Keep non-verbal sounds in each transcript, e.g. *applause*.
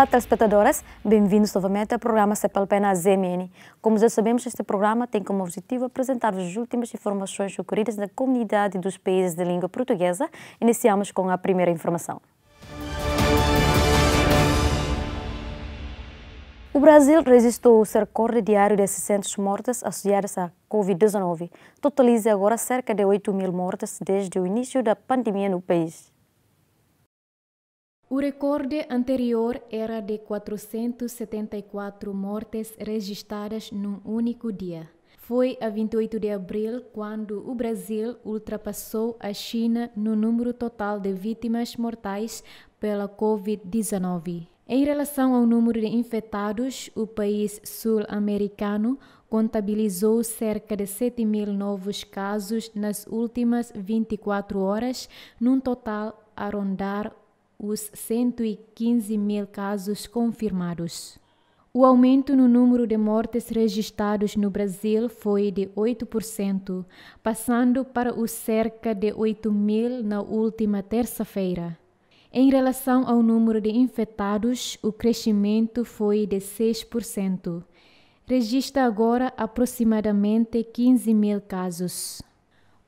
Olá, telespectadores, bem-vindos novamente ao programa Cepalpena ZMN. Como já sabemos, este programa tem como objetivo apresentar as últimas informações ocorridas na comunidade dos países de língua portuguesa. Iniciamos com a primeira informação. O Brasil registrou o recorde diário de 600 mortes associadas à Covid-19. Totaliza agora cerca de 8 mil mortes desde o início da pandemia no país. O recorde anterior era de 474 mortes registradas num único dia. Foi a 28 de abril quando o Brasil ultrapassou a China no número total de vítimas mortais pela Covid-19. Em relação ao número de infectados, o país sul-americano contabilizou cerca de 7 mil novos casos nas últimas 24 horas, num total a rondar os 115 mil casos confirmados. O aumento no número de mortes registrados no Brasil foi de 8%, passando para os cerca de 8 mil na última terça-feira. Em relação ao número de infectados, o crescimento foi de 6%. Registra agora aproximadamente 15 mil casos.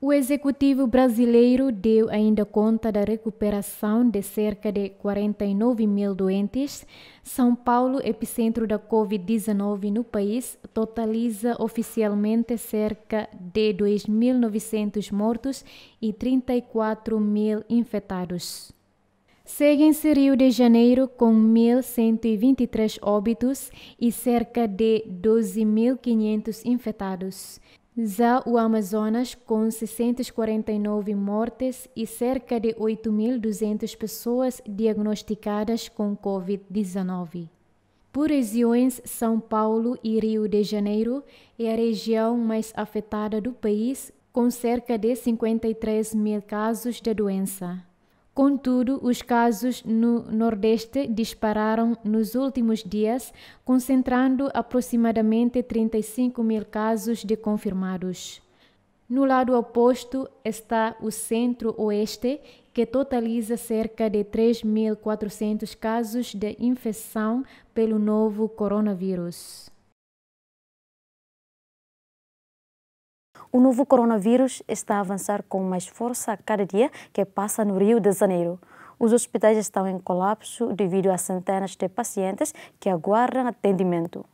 O executivo brasileiro deu ainda conta da recuperação de cerca de 49 mil doentes. São Paulo, epicentro da Covid-19 no país, totaliza oficialmente cerca de 2.900 mortos e 34 mil infectados. Seguem-se Rio de Janeiro com 1.123 óbitos e cerca de 12.500 infectados. Já o Amazonas, com 649 mortes e cerca de 8.200 pessoas diagnosticadas com Covid-19. Por regiões, São Paulo e Rio de Janeiro é a região mais afetada do país, com cerca de 53 mil casos da doença. Contudo, os casos no Nordeste dispararam nos últimos dias, concentrando aproximadamente 35 mil casos de confirmados. No lado oposto está o Centro-Oeste, que totaliza cerca de 3.400 casos de infecção pelo novo coronavírus. O novo coronavírus está a avançar com mais força a cada dia que passa no Rio de Janeiro. Os hospitais estão em colapso devido a centenas de pacientes que aguardam atendimento.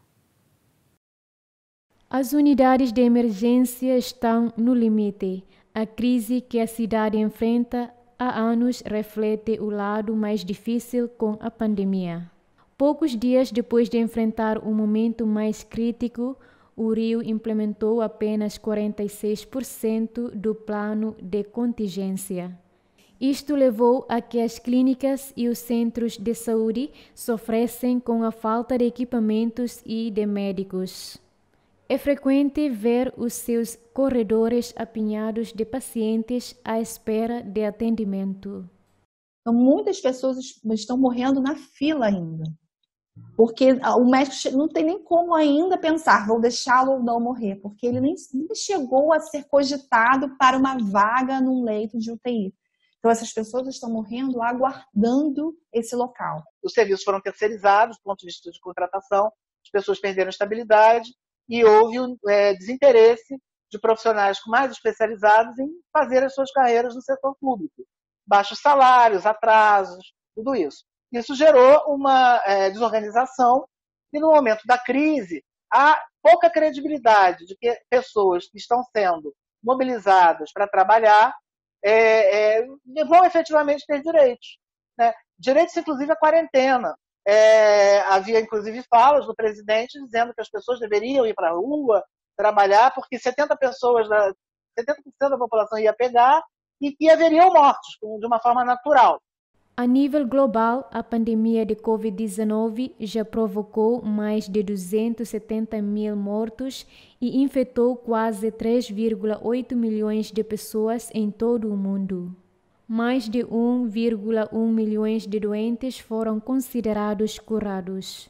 As unidades de emergência estão no limite. A crise que a cidade enfrenta há anos reflete o lado mais difícil com a pandemia. Poucos dias depois de enfrentar um momento mais crítico, o Rio implementou apenas 46% do plano de contingência. Isto levou a que as clínicas e os centros de saúde sofressem com a falta de equipamentos e de médicos. É frequente ver os seus corredores apinhados de pacientes à espera de atendimento. Então, muitas pessoas estão morrendo na fila ainda. Porque o médico não tem nem como ainda pensar, vou deixá-lo ou não morrer, porque ele nem, chegou a ser cogitado para uma vaga num leito de UTI. Então, essas pessoas estão morrendo aguardando esse local. Os serviços foram terceirizados do ponto de vista de contratação, as pessoas perderam estabilidade e houve um é, desinteresse de profissionais mais especializados em fazer as suas carreiras no setor público. Baixos salários, atrasos, tudo isso. Isso gerou uma é, desorganização e no momento da crise há pouca credibilidade de que pessoas que estão sendo mobilizadas para trabalhar é, é, vão efetivamente ter direitos. Né? Direitos, inclusive, à quarentena. É, havia, inclusive, falas do presidente dizendo que as pessoas deveriam ir para a rua trabalhar, porque 70 pessoas, da, 70% da população ia pegar e que haveriam mortos de uma forma natural. A nível global, a pandemia de Covid-19 já provocou mais de 270 mil mortos e infectou quase 3,8 milhões de pessoas em todo o mundo. Mais de 1,1 milhões de doentes foram considerados curados.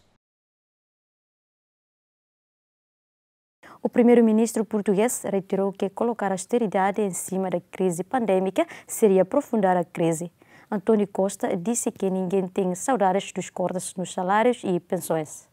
O primeiro-ministro português reiterou que colocar austeridade em cima da crise pandêmica seria aprofundar a crise. António Costa disse que ninguém tem saudades dos cortes nos salários e pensões.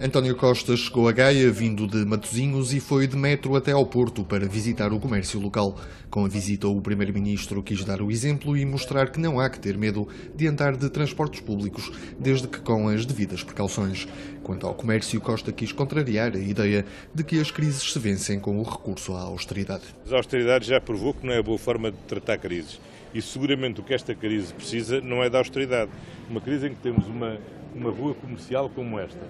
António Costa chegou a Gaia vindo de Matosinhos e foi de metro até ao Porto para visitar o comércio local. Com a visita, o primeiro-ministro quis dar o exemplo e mostrar que não há que ter medo de andar de transportes públicos, desde que com as devidas precauções. Quanto ao comércio, Costa quis contrariar a ideia de que as crises se vencem com o recurso à austeridade. A austeridade já provou que não é a boa forma de tratar crises. E seguramente o que esta crise precisa não é da austeridade. Uma crise em que temos uma uma rua comercial como esta,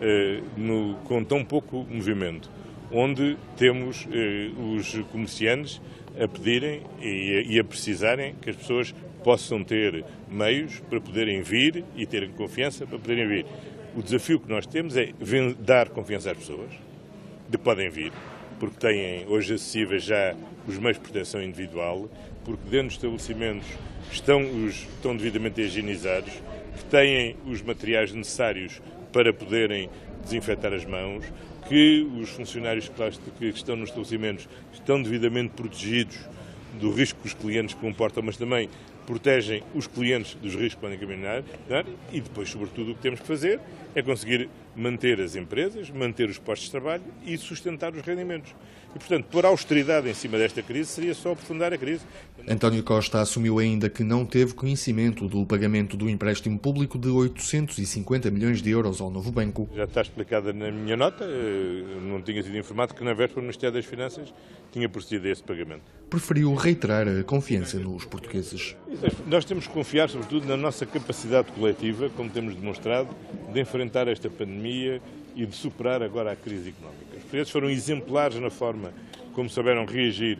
eh, no, com tão pouco movimento, onde temos eh, os comerciantes a pedirem e e a precisarem que as pessoas possam ter meios para poderem vir e terem confiança para poderem vir. O desafio que nós temos é dar confiança às pessoas de podem vir, porque têm hoje acessíveis já os meios de proteção individual, porque dentro dos estabelecimentos estão, os, estão devidamente higienizados, que têm os materiais necessários para poderem desinfetar as mãos, que os funcionários que estão nos estabelecimentos estão devidamente protegidos do risco que os clientes comportam, mas também protegem os clientes dos riscos que podem caminhar e depois, sobretudo, o que temos que fazer é conseguir manter as empresas, manter os postos de trabalho e sustentar os rendimentos. E, portanto, pôr austeridade em cima desta crise seria só aprofundar a crise. António Costa assumiu ainda que não teve conhecimento do pagamento do empréstimo público de 850 milhões de euros ao novo banco. Já está explicada na minha nota, eh, não tinha sido informado que na véspera o Ministério das Finanças tinha procedido a esse pagamento. Preferiu reiterar a confiança nos portugueses. Nós temos que confiar, sobretudo, na nossa capacidade coletiva, como temos demonstrado, de enfrentar esta pandemia e de superar agora a crise económica. Os portugueses foram exemplares na forma como souberam reagir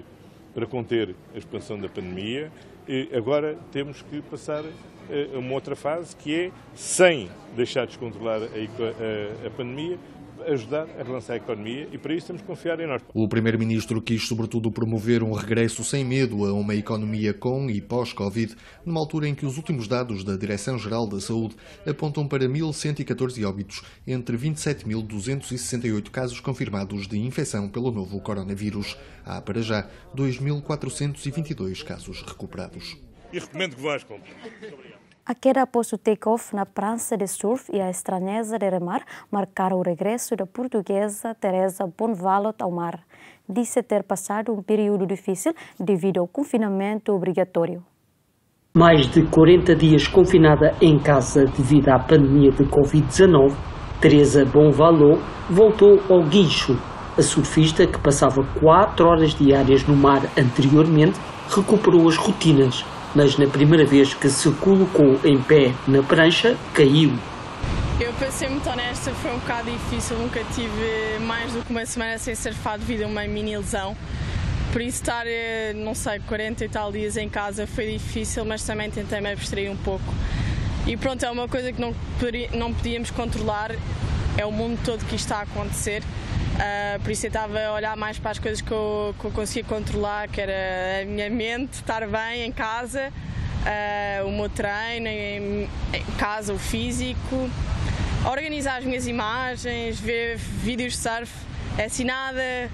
para conter a expansão da pandemia. E agora temos que passar a uma outra fase, que é, sem deixar descontrolar a, a, a pandemia, ajudar a relançar a economia e para isso temos que confiar em nós. O Primeiro-Ministro quis, sobretudo, promover um regresso sem medo a uma economia com e pós-Covid, numa altura em que os últimos dados da Direção-Geral da Saúde apontam para 1.114 óbitos, entre 27.268 casos confirmados de infecção pelo novo coronavírus. Há, para já, 2.422 casos recuperados. E recomendo que vão às compras. A queda após o take-off na prancha de surf e a estranheza de remar marcaram o regresso da portuguesa Teresa Bonvalot ao mar. Disse ter passado um período difícil devido ao confinamento obrigatório. Mais de 40 dias confinada em casa devido à pandemia de Covid-19, Teresa Bonvalot voltou ao guincho. A surfista, que passava 4 horas diárias no mar anteriormente, recuperou as rotinas mas na primeira vez que se colocou em pé na prancha, caiu. Eu, para ser muito honesta, foi um bocado difícil. Nunca tive mais do que uma semana sem surfar devido a uma mini lesão. Por isso, estar, eh, não sei, 40 e tal dias em casa foi difícil, mas também tentei me abstrair um pouco. E pronto, é uma coisa que não, não podíamos controlar, é o mundo todo que está a acontecer. Uh, por isso eu estava a olhar mais para as coisas que eu, que eu conseguia controlar, que era a minha mente, estar bem em casa, uh, o meu treino em, em, casa, o físico, organizar as minhas imagens, ver vídeos de surf. É assim nada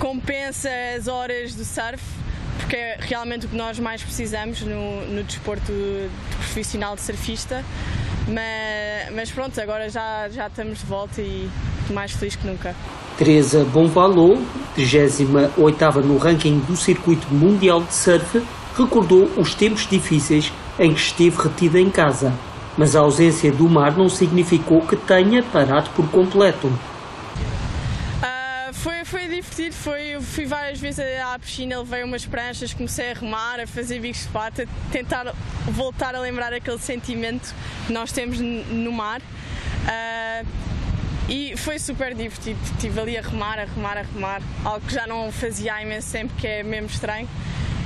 compensa as horas do surf, porque é realmente o que nós mais precisamos no, no desporto de profissional de surfista. Mas, mas pronto, agora já, já estamos de volta e mais feliz que nunca. Teresa Bonvalot, 38 no ranking do Circuito Mundial de Surf, recordou os tempos difíceis em que esteve retida em casa. Mas a ausência do mar não significou que tenha parado por completo. Uh, foi, foi divertido, foi, fui várias vezes à piscina, levei umas pranchas, comecei a remar, a fazer bicos de pata, tentar voltar a lembrar aquele sentimento que nós temos no mar. Uh, e foi super divertido. Estive ali a remar, a remar, a remar. Algo que já não fazia há imenso tempo, que é mesmo estranho.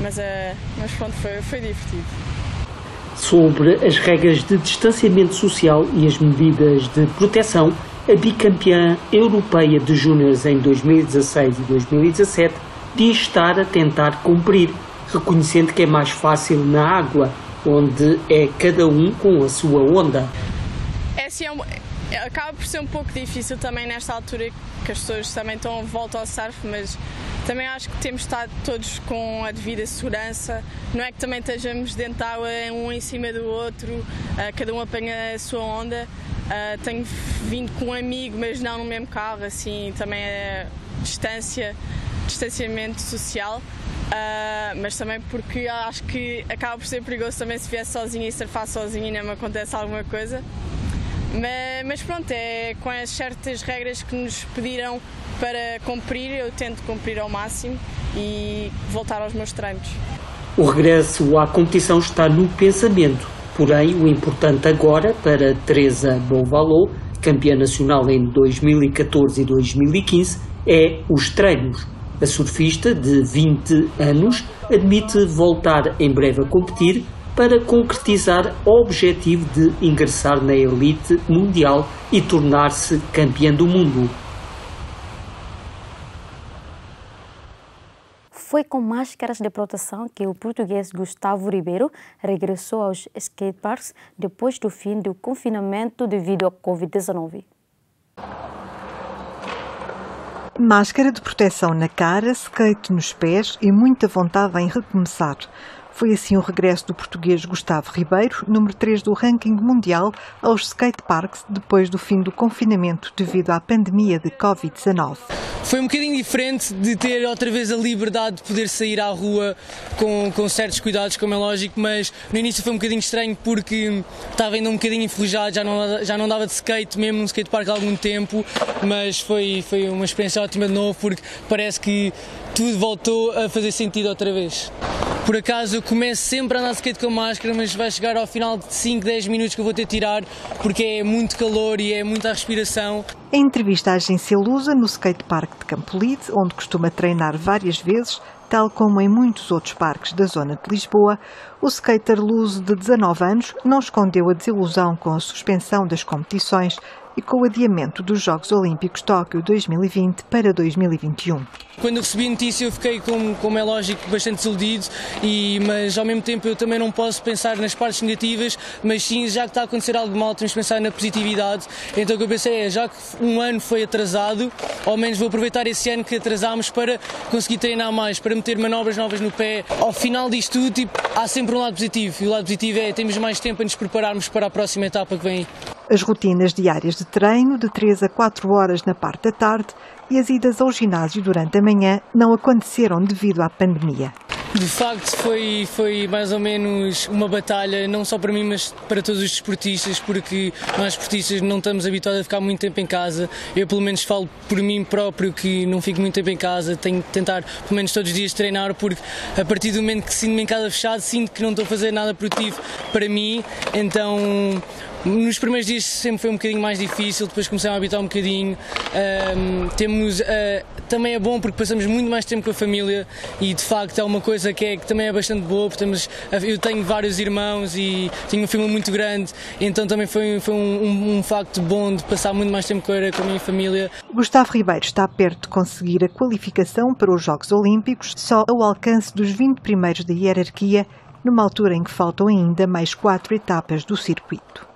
Mas, uh, mas pronto, foi, foi divertido. Sobre as regras de distanciamento social e as medidas de proteção, a bicampeã europeia de júniores em 2016 e 2017 diz estar a tentar cumprir, reconhecendo que é mais fácil na água, onde é cada um com a sua onda. É, assim, é uma acaba por ser um pouco difícil também nesta altura que as pessoas também estão a volta ao surf, mas também acho que temos estado todos com a devida segurança. Não é que também estejamos dentro da água um em cima do outro, uh, cada um apanha a sua onda. Uh, tenho vindo com um amigo, mas não no mesmo carro, assim também é distância, distanciamento social. Uh, mas também porque acho que acaba por ser perigoso também se viesse sozinho e surfar sozinho e não me acontece alguma coisa. Mas, mas, pronto, é com as certas regras que nos pediram para cumprir, eu tento cumprir ao máximo e voltar aos meus treinos. O regresso à competição está no pensamento, porém o importante agora para Teresa Bonvalot, campeã nacional em 2014 e 2015, é os treinos. A surfista de 20 anos admite voltar em breve a competir para concretizar o objetivo de ingressar na elite mundial e tornar-se campeã do mundo. Foi com máscaras de proteção que o português Gustavo Ribeiro regressou aos skateparks depois do fim do confinamento devido à Covid-19. Máscara de proteção na cara, skate nos pés e muita vontade em recomeçar. Foi assim o regresso do português Gustavo Ribeiro, número 3 do ranking mundial, aos skateparks depois do fim do confinamento devido à pandemia de Covid-19. Foi um bocadinho diferente de ter outra vez a liberdade de poder sair à rua com, com certos cuidados, como é lógico, mas no início foi um bocadinho estranho porque estava ainda um bocadinho enferrujado, já não, já não dava de skate mesmo no skatepark há algum tempo, mas foi, foi uma experiência ótima de novo porque parece que tudo voltou a fazer sentido outra vez. Por acaso eu começo sempre a andar de skate com máscara, mas vai chegar ao final de 5, 10 minutos que eu vou ter de tirar, porque é muito calor e é muita respiração. Em entrevista à agência Lusa, no skatepark de Campolide, onde costuma treinar várias vezes, tal como em muitos outros parques da zona de Lisboa, o skater luso de 19 anos não escondeu a desilusão com a suspensão das competições e com o adiamento dos Jogos Olímpicos Tóquio 2020 para 2021. Quando recebi a notícia eu fiquei, como, como é lógico, bastante desiludido, e, mas ao mesmo tempo eu também não posso pensar nas partes negativas, mas sim, já que está a acontecer algo mal, temos que pensar na positividade. Então o que eu pensei é, já que um ano foi atrasado, ao menos vou aproveitar esse ano que atrasámos para conseguir treinar mais, para meter manobras novas no pé. Ao final disto tudo, tipo, há sempre um lado positivo, e o lado positivo é temos mais tempo a nos prepararmos para a próxima etapa que vem. As rotinas diárias de treino, de 3 a 4 horas na parte da tarde, e as idas ao ginásio durante a manhã não aconteceram devido à pandemia. De facto, foi, foi mais ou menos uma batalha, não só para mim, mas para todos os desportistas, porque nós desportistas não estamos habituados a ficar muito tempo em casa. Eu, pelo menos, falo por mim próprio que não fico muito tempo em casa, tenho que tentar, pelo menos, todos os dias treinar, porque a partir do momento que sinto-me em casa fechado, sinto que não estou a fazer nada produtivo para mim, então nos primeiros dias sempre foi um bocadinho mais difícil, depois comecei a habitar um bocadinho. Um, temos, uh, também é bom porque passamos muito mais tempo com a família e de facto é uma coisa que, é, que também é bastante boa, porque temos, eu tenho vários irmãos e tenho uma família muito grande, então também foi, foi um, um, um facto bom de passar muito mais tempo com a, com a minha família. Gustavo Ribeiro está perto de conseguir a qualificação para os Jogos Olímpicos, só ao alcance dos 20 primeiros da hierarquia, numa altura em que faltam ainda mais quatro etapas do circuito.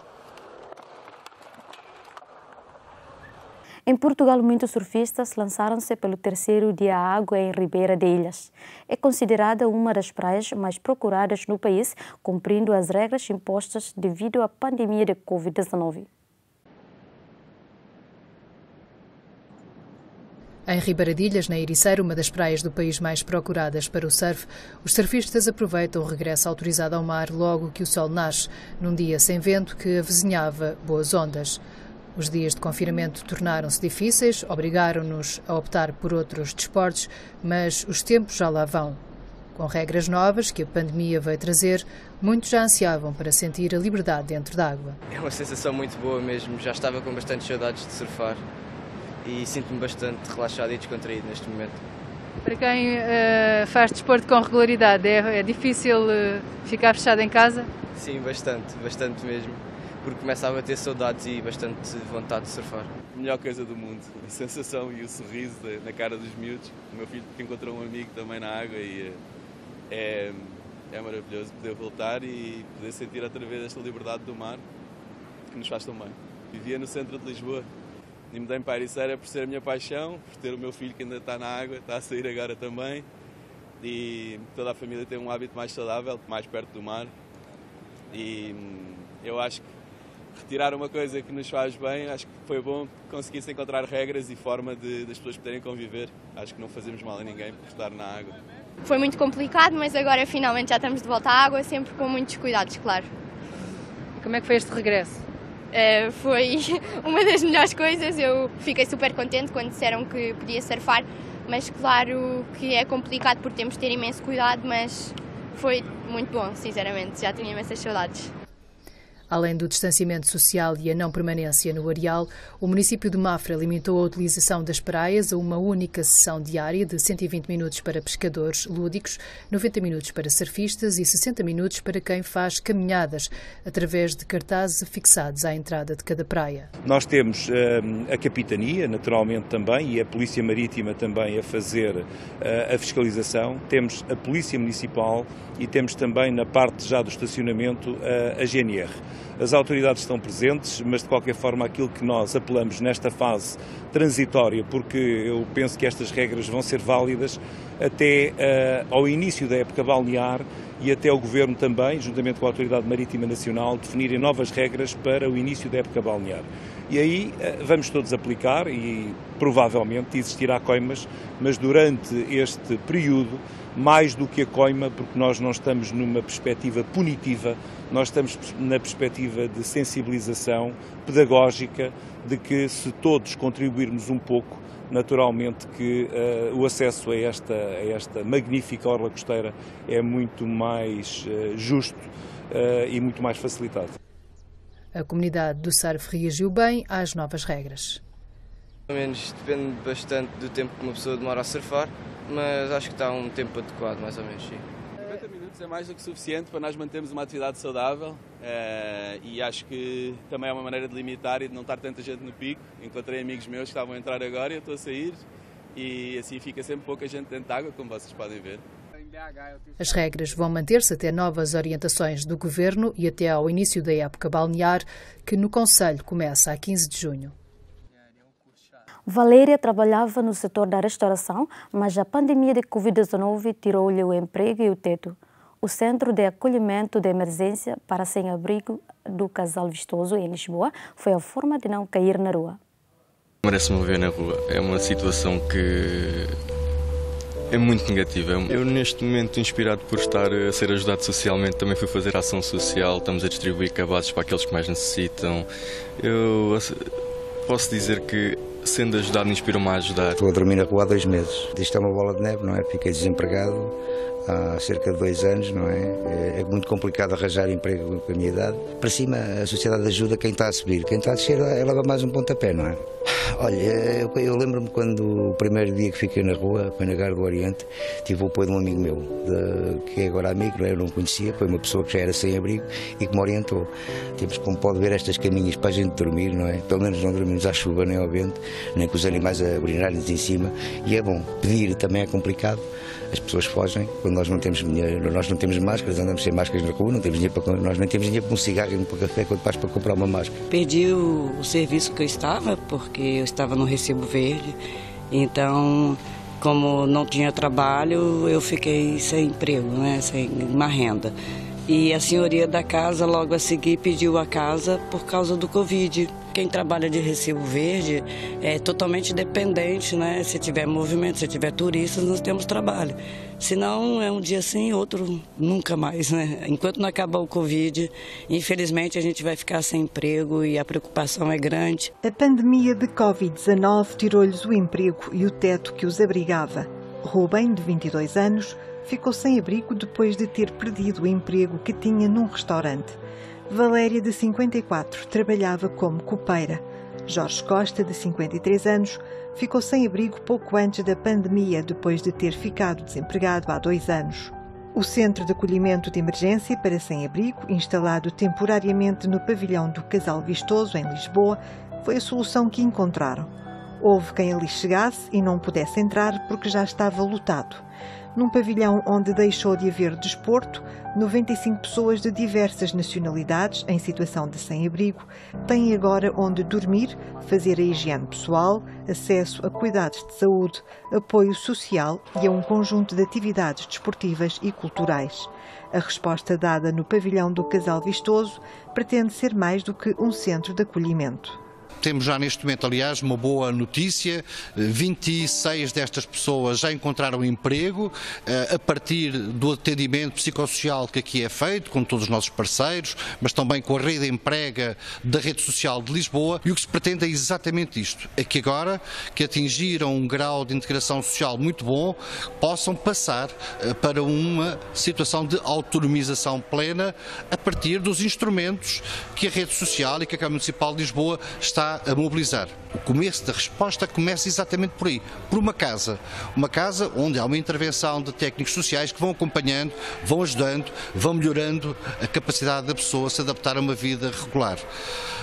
Em Portugal, muitos surfistas lançaram-se pelo terceiro dia à água em Ribeira de Ilhas. É considerada uma das praias mais procuradas no país, cumprindo as regras impostas devido à pandemia de Covid-19. Em Ribeiradilhas, na Ericeira, uma das praias do país mais procuradas para o surf, os surfistas aproveitam o regresso autorizado ao mar logo que o sol nasce, num dia sem vento que avizinhava boas ondas. Os dias de confinamento tornaram-se difíceis, obrigaram-nos a optar por outros desportos, mas os tempos já lá vão. Com regras novas que a pandemia veio trazer, muitos já ansiavam para sentir a liberdade dentro d'água. É uma sensação muito boa mesmo, já estava com bastante saudades de surfar e sinto-me bastante relaxado e descontraído neste momento. Para quem uh, faz desporto com regularidade, é, é difícil uh, ficar fechado em casa? Sim, bastante, bastante mesmo porque começava a ter saudades e bastante vontade de surfar. A melhor coisa do mundo, *laughs* a sensação e o sorriso na cara dos miúdos. O meu filho encontrou um amigo também na água e eh, é, é maravilhoso poder voltar e poder sentir outra vez esta liberdade do mar que nos faz tão bem. Vivia no centro de Lisboa e mudei-me para a Ericeira por ser a minha paixão, por ter o meu filho que ainda está na água, está a sair agora também. E toda a família tem um hábito mais saudável, mais perto do mar. E hum, eu acho que retirar uma coisa que nos faz bem, acho que foi bom conseguir-se encontrar regras e forma de, das pessoas poderem conviver. Acho que não fazemos mal a ninguém por estar na água. Foi muito complicado, mas agora finalmente já estamos de volta à água, sempre com muitos cuidados, claro. E como é que foi este regresso? Uh, foi *laughs* uma das melhores coisas, eu fiquei super contente quando disseram que podia surfar, mas claro que é complicado por termos de ter imenso cuidado, mas foi muito bom, sinceramente, já tinha imensas saudades. Além do distanciamento social e a não permanência no areal, o município de Mafra limitou a utilização das praias a uma única sessão diária de 120 minutos para pescadores lúdicos, 90 minutos para surfistas e 60 minutos para quem faz caminhadas, através de cartazes fixados à entrada de cada praia. Nós temos uh, a capitania, naturalmente também, e a Polícia Marítima também a fazer uh, a fiscalização. Temos a Polícia Municipal e temos também na parte já do estacionamento uh, a GNR. As autoridades estão presentes, mas de qualquer forma aquilo que nós apelamos nesta fase transitória, porque eu penso que estas regras vão ser válidas até uh, ao início da época balnear e até o Governo também, juntamente com a Autoridade Marítima Nacional, definirem novas regras para o início da época balnear. E aí uh, vamos todos aplicar e provavelmente existirá coimas, mas durante este período mais do que a coima, porque nós não estamos numa perspectiva punitiva, nós estamos na perspectiva de sensibilização pedagógica, de que se todos contribuirmos um pouco, naturalmente que uh, o acesso a esta, a esta magnífica orla costeira é muito mais uh, justo uh, e muito mais facilitado. A comunidade do Sarf reagiu bem às novas regras. Pelo menos depende bastante do tempo que uma pessoa demora a surfar mas acho que está um tempo adequado, mais ou menos, sim. 50 minutos é mais do que suficiente para nós mantermos uma atividade saudável é, e acho que também é uma maneira de limitar e de não estar tanta gente no pico. Encontrei amigos meus que estavam a entrar agora e eu estou a sair e assim fica sempre pouca gente dentro de água, como vocês podem ver. As regras vão manter-se até novas orientações do Governo e até ao início da época balnear, que no Conselho começa a 15 de junho. Valéria trabalhava no setor da restauração, mas a pandemia de Covid-19 tirou-lhe o emprego e o teto. O Centro de Acolhimento de Emergência para Sem-Abrigo do Casal Vistoso, em Lisboa, foi a forma de não cair na rua. Merece-me ver na rua. É uma situação que é muito negativa. Eu, neste momento, inspirado por estar a ser ajudado socialmente, também fui fazer ação social. Estamos a distribuir cabazes para aqueles que mais necessitam. Eu posso dizer que sendo ajudado, inspirou-me a ajudar. Estou a dormir na rua há dois meses. Isto é uma bola de neve, não é? Fiquei desempregado há cerca de dois anos, não é? É, muito complicado arranjar emprego com a minha idade. Para cima, a sociedade ajuda quem está a subir. Quem está a descer, leva mais um pontapé, não é? Olha, eu, eu lembro-me quando o primeiro dia que fiquei na rua, foi na Gar do Oriente, tive o apoio de um amigo meu, de, que é agora amigo, é? eu não conhecia, foi uma pessoa que já era sem abrigo e que me orientou. Temos, como pode ver, estas caminhas para a gente dormir, não é? Pelo menos não dormimos à chuva nem ao vento, nem com os animais a urinarem em cima. E é bom, pedir também é complicado as pessoas fogem quando nós não temos dinheiro, nós não temos máscaras, andamos sem máscaras na rua, não temos dinheiro para, nós nem temos dinheiro para um cigarro e um café quando faz para comprar uma máscara. Perdi o, o serviço que eu estava, porque eu estava no recibo verde, então como não tinha trabalho, eu fiquei sem emprego, né, sem uma renda. E a senhoria da casa logo a seguir pediu a casa por causa do Covid. Quem trabalha de recibo verde é totalmente dependente, né? Se tiver movimento, se tiver turistas, nós temos trabalho. Se não, é um dia sim, outro nunca mais, né? Enquanto não acabar o Covid, infelizmente a gente vai ficar sem emprego e a preocupação é grande. A pandemia de Covid-19 tirou-lhes o emprego e o teto que os abrigava. Rubem, de 22 anos, ficou sem abrigo depois de ter perdido o emprego que tinha num restaurante. Valéria, de 54, trabalhava como copeira. Jorge Costa, de 53 anos, ficou sem abrigo pouco antes da pandemia, depois de ter ficado desempregado há dois anos. O Centro de Acolhimento de Emergência para Sem-Abrigo, instalado temporariamente no pavilhão do Casal Vistoso, em Lisboa, foi a solução que encontraram. Houve quem ali chegasse e não pudesse entrar porque já estava lotado num pavilhão onde deixou de haver desporto, 95 pessoas de diversas nacionalidades em situação de sem-abrigo têm agora onde dormir, fazer a higiene pessoal, acesso a cuidados de saúde, apoio social e a um conjunto de atividades desportivas e culturais. A resposta dada no pavilhão do Casal Vistoso pretende ser mais do que um centro de acolhimento. Temos já neste momento, aliás, uma boa notícia: 26 destas pessoas já encontraram emprego eh, a partir do atendimento psicossocial que aqui é feito, com todos os nossos parceiros, mas também com a rede emprega da rede social de Lisboa. E o que se pretende é exatamente isto: é que agora que atingiram um grau de integração social muito bom, possam passar eh, para uma situação de autonomização plena a partir dos instrumentos que a rede social e que a Câmara Municipal de Lisboa está a mobilizar. O começo da resposta começa exatamente por aí, por uma casa. Uma casa onde há uma intervenção de técnicos sociais que vão acompanhando, vão ajudando, vão melhorando a capacidade da pessoa se adaptar a uma vida regular.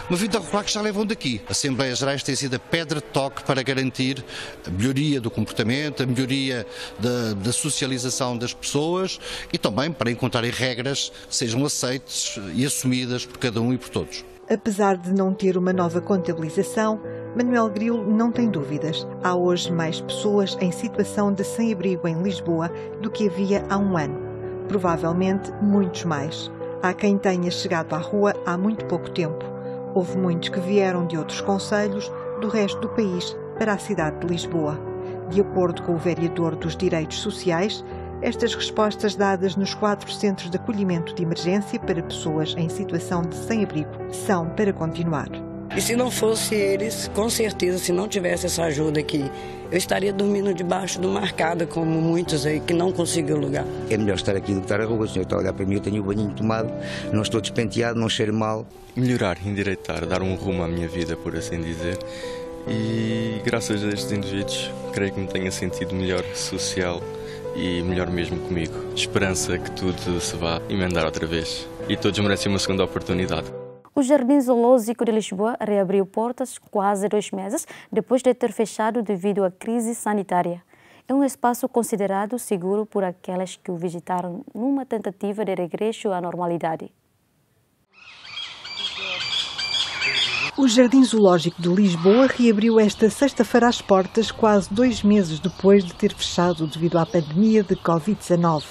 Uma vida regular que já levam daqui. A Assembleias Gerais tem sido a pedra de toque para garantir a melhoria do comportamento, a melhoria da, da socialização das pessoas e também para encontrarem regras que sejam aceites e assumidas por cada um e por todos. Apesar de não ter uma nova contabilização, Manuel Grilo não tem dúvidas. Há hoje mais pessoas em situação de sem-abrigo em Lisboa do que havia há um ano. Provavelmente muitos mais. Há quem tenha chegado à rua há muito pouco tempo. Houve muitos que vieram de outros conselhos do resto do país para a cidade de Lisboa. De acordo com o vereador dos Direitos Sociais, estas respostas dadas nos quatro centros de acolhimento de emergência para pessoas em situação de sem-abrigo são para continuar. E se não fosse eles, com certeza, se não tivesse essa ajuda aqui, eu estaria dormindo debaixo do marcado, como muitos aí que não conseguiram lugar. É melhor estar aqui do que estar na rua. O senhor está a olhar para mim, eu tenho o banhinho tomado, não estou despenteado, não cheiro mal. Melhorar, endireitar, dar um rumo à minha vida, por assim dizer. E graças a estes indivíduos, creio que me tenha sentido melhor social e melhor mesmo comigo. Esperança que tudo se vá emendar outra vez. E todos merecem uma segunda oportunidade. O Jardim Zoológico de Lisboa reabriu portas quase dois meses depois de ter fechado devido à crise sanitária. É um espaço considerado seguro por aquelas que o visitaram numa tentativa de regresso à normalidade. O Jardim Zoológico de Lisboa reabriu esta sexta-feira as portas, quase dois meses depois de ter fechado devido à pandemia de Covid-19.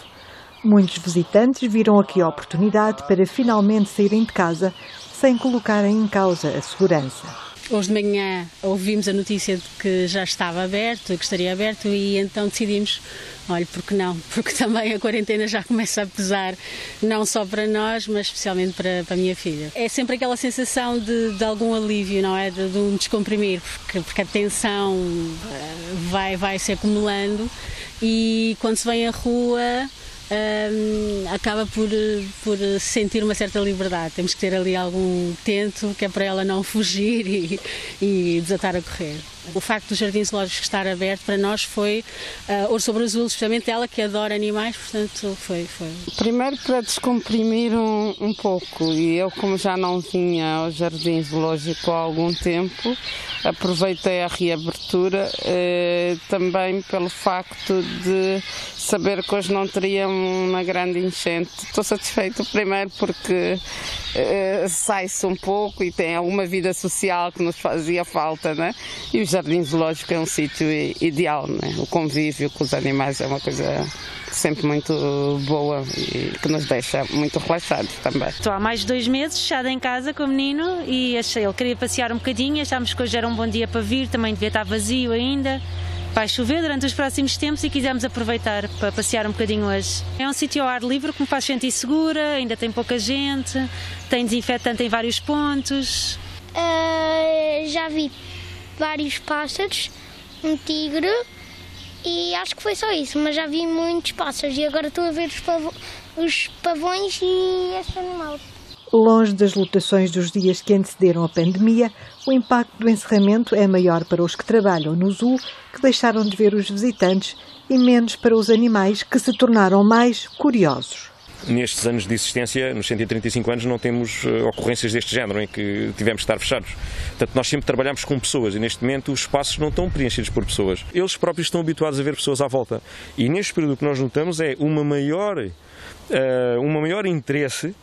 Muitos visitantes viram aqui a oportunidade para finalmente saírem de casa sem colocarem em causa a segurança. Hoje de manhã ouvimos a notícia de que já estava aberto, que estaria aberto, e então decidimos Olha, porque não? *laughs* Porque também a quarentena já começa a pesar, não só para nós, mas especialmente para, para a minha filha. É sempre aquela sensação de, de algum alívio, não é? De, de um descomprimir, porque, porque a tensão eh, vai, vai se acumulando e quando se vem à rua um, acaba por, por sentir uma certa liberdade. Temos que ter ali algum tento que é para ela não fugir e, e desatar a correr. O facto do Jardim Zoológico estar aberto para nós foi uh, ouro sobre azul, especialmente ela que adora animais, portanto foi. foi. Primeiro para descomprimir um, um pouco, e eu, como já não vinha ao Jardim Zoológico há algum tempo, aproveitei a reabertura eh, também pelo facto de saber que hoje não teria uma grande enchente. Estou satisfeito primeiro porque eh, sai-se um pouco e tem alguma vida social que nos fazia falta, né? E o Jardim Zoológico é um sítio ideal, né? O convívio com os animais é uma coisa sempre muito boa e que nos deixa muito relaxados também. Estou há mais de dois meses fechada em casa com o menino e achei, ele queria passear um bocadinho, achámos que hoje era um bom dia para vir, também devia estar vazio ainda. Vai chover durante os próximos tempos e quisemos aproveitar para passear um bocadinho hoje. É um sítio ao ar livre que me faz sentir segura, ainda tem pouca gente, tem desinfetante em vários pontos. Uh, já vi vários pássaros, um tigre, e acho que foi só isso, mas já vi muitos pássaros e agora estou a ver os, os pavões e este animal. Longe das lutações dos dias que antecederam a pandemia, o impacto do encerramento é maior para os que trabalham no zoo, que deixaram de ver os visitantes, e menos para os animais, que se tornaram mais curiosos. Nestes anos de existência, nos 135 anos, não temos uh, ocorrências deste género em que tivemos de estar fechados. Portanto, nós sempre trabalhamos com pessoas e neste momento os espaços não estão preenchidos por pessoas. Eles próprios estão habituados a ver pessoas à volta. E neste período que nós notamos é uma maior, uh, uma maior interesse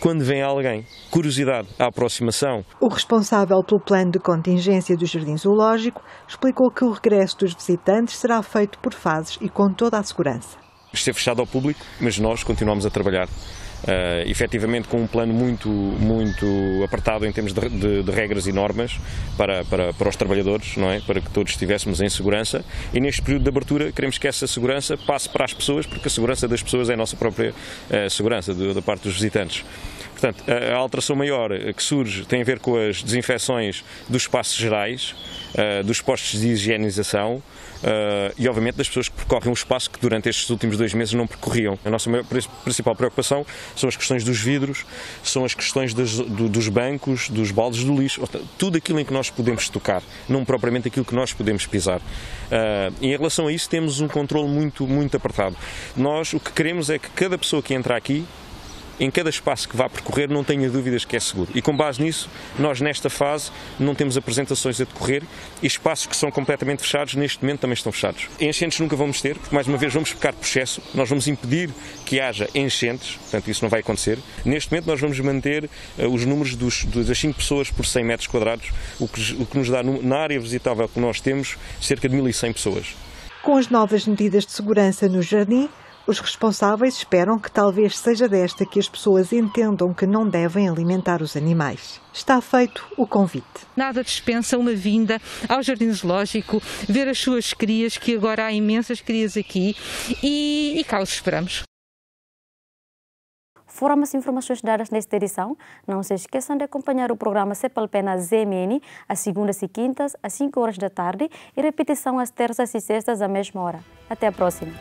quando vem alguém. Curiosidade, a aproximação. O responsável pelo plano de contingência do Jardim Zoológico explicou que o regresso dos visitantes será feito por fases e com toda a segurança. Esteve fechado ao público, mas nós continuamos a trabalhar. Uh, efetivamente com um plano muito, muito apertado em termos de, de, de, regras e normas para, para, para os trabalhadores, não é? para que todos estivéssemos em segurança. E neste período de abertura queremos que essa segurança passe para as pessoas, porque a segurança das pessoas é a nossa própria uh, segurança de, da parte dos visitantes. Portanto, a alteração maior que surge tem a ver com as desinfecções dos espaços gerais, uh, dos postos de higienização, Uh, e, obviamente, das pessoas que percorrem um espaço que durante estes últimos dois meses não percorriam. A nossa maior, principal preocupação são as questões dos vidros, são as questões dos, do, dos bancos, dos baldes do lixo, tudo aquilo em que nós podemos tocar, não propriamente aquilo que nós podemos pisar. Uh, em relação a isso, temos um controle muito, muito apertado. Nós o que queremos é que cada pessoa que entra aqui em cada espaço que vá percorrer não tenha dúvidas que é seguro. E com base nisso, nós nesta fase não temos apresentações a decorrer e espaços que são completamente fechados, neste momento também estão fechados. Enchentes nunca vamos ter, porque mais uma vez vamos pecar por excesso, nós vamos impedir que haja enchentes, portanto isso não vai acontecer. Neste momento nós vamos manter uh, os números dos, das 5 pessoas por 100 metros quadrados, o que, o que nos dá na área visitável que nós temos cerca de 1.100 pessoas. Com as novas medidas de segurança no jardim, os responsáveis esperam que talvez seja desta que as pessoas entendam que não devem alimentar os animais. Está feito o convite. Nada dispensa uma vinda ao Jardim Zoológico, ver as suas crias, que agora há imensas crias aqui, e, e cá os esperamos. Foram as informações dadas nesta edição. Não se esqueçam de acompanhar o programa CEPALPE na ZMN, às segundas e quintas, às 5 horas da tarde, e repetição às terças e sextas, à mesma hora. Até a próxima.